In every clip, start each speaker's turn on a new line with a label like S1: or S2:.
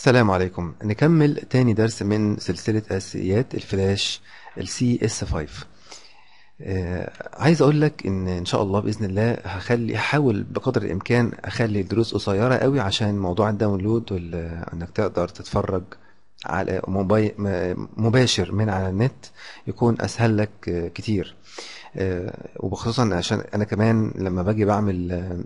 S1: السلام عليكم. نكمل تاني درس من سلسلة أساسيات ال Flash ال CS 5 آه عايز أقول لك إن إن شاء الله بإذن الله هخلي هحاول بقدر الإمكان أخلي الدروس قصيرة قوي عشان موضوع ال download وانك تقدر تتفرج على موبايل مباشر من على النت يكون أسهل لك كتير. آه وبخصوصا عشان أنا كمان لما باجي بعمل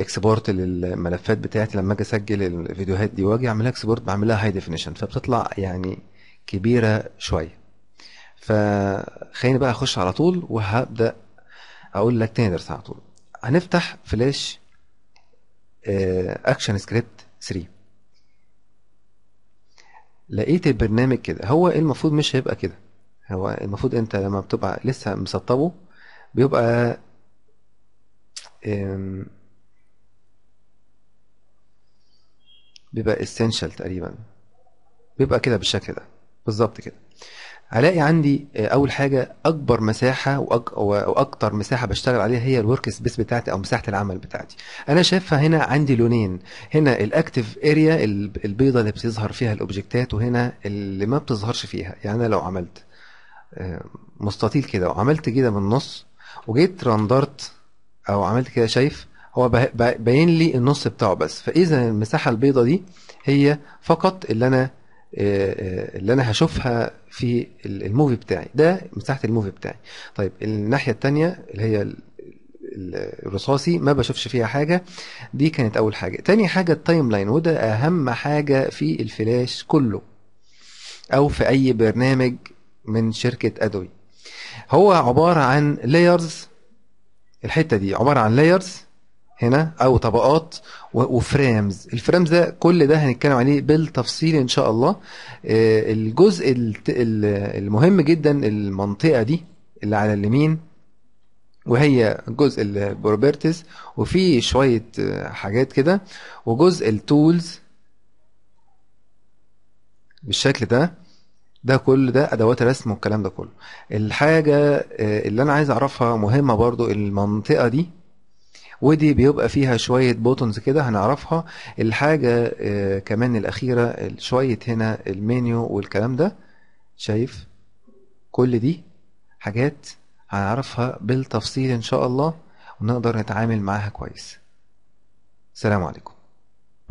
S1: export للملفات بتاعتي. لما أجي أسجل الفيديوهات دي وأجي أعملها export بعملها high definition فبتطلع يعني كبيرة شوية. فخليني بقى أخش على طول وهبدأ أقول لك تاني درس على طول. هنفتح فلاش action script 3 لقيت البرنامج كده. هو المفروض مش هيبقى كده. هو المفروض أنت لما بتبقى لسه مسطبه بيبقى بيبقى essential تقريبا. بيبقى كده بالشكل ده. بالظبط كده. هلاقي عندي آه، أول حاجة أكبر مساحة وأك... مساحة بشتغل عليها هي ال work space بتاعتي أو مساحة العمل بتاعتي. أنا شايفها هنا عندي لونين. هنا ال active area البيضة اللي بتظهر فيها ال objectات وهنا اللي ما بتظهرش فيها. يعني أنا لو عملت آه، مستطيل كده. وعملت كده من النص وجيت renderت أو عملت كده شايف هو باين لي النص بتاعه بس. فإذا المساحة البيضة دي هي فقط اللي أنا آه، آه، اللي أنا هشوفها في ال- movie بتاعي. ده مساحة ال movie بتاعي. طيب الناحية التانية اللي هي ال- ال- الرصاصي ما بشوفش فيها حاجة. دي كانت أول حاجة. تاني حاجة ال timeline وده أهم حاجة في الفلاش كله أو في أي برنامج من شركة ادوبي هو عبارة عن layers الحتة دي عبارة عن لايرز هنا أو طبقات و frames. ال frames ده كل ده هنتكلم عليه بالتفصيل إن شاء الله. آه، الجزء المهم جدا المنطقة دي اللي على اليمين وهي جزء ال properties وفي شوية آه، حاجات كده. وجزء ال tools بالشكل ده ده كل ده أدوات الرسم والكلام ده كله. الحاجة آه، اللي أنا عايز أعرفها مهمة برضو المنطقة دي ودي بيبقى فيها شوية buttons كده هنعرفها. الحاجة آه، كمان الأخيرة شوية هنا المنيو والكلام ده. شايف؟ كل دي حاجات هنعرفها بالتفصيل إن شاء الله ونقدر نتعامل معاها كويس. سلام عليكم.